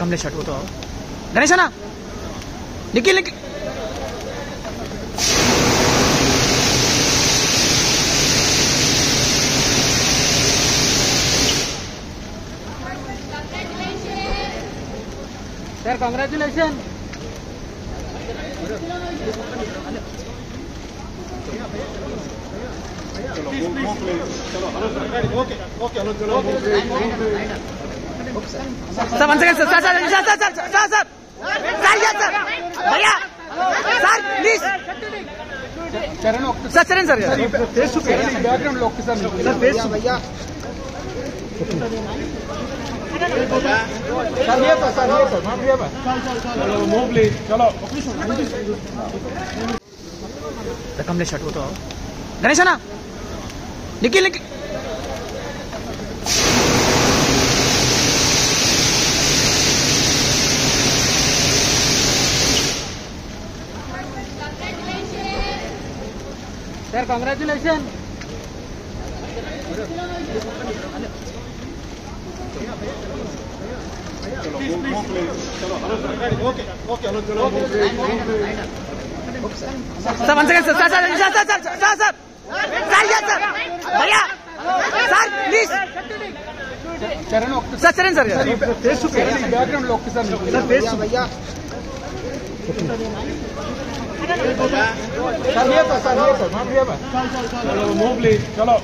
ಕಮಲೆ shirt तो गणेश ना? निकल निकल सर कांग्रेचुलेशन चलो ओके ओके चलो sir one second sir sir sir sir sir sir sir sir sir भैया sir please Charan sir Charan sir sir to face background लोग sir sir face भैया sir ये पर सर ये पर ये पर चलो मूव ले चलो कमलेश हटो तो गणेश ना? निकल निकल sir congratulation sir one second sir sir sir sir sir sir sir sir भैया sir please Charan sir Charan sir face super background lock sir sir face भैया सर ये पर सर ये पर मैम ये पर चलो मूव प्लीज़ चलो